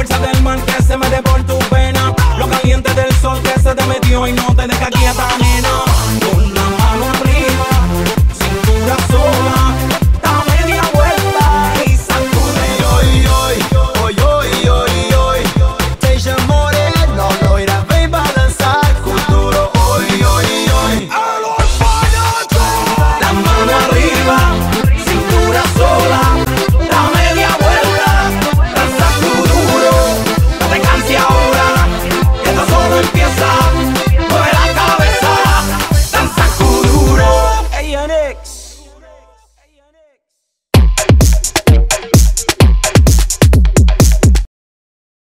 fuerza del mar que se me por tu pena. Lo caliente del sol que se te metió y no te deja quieta.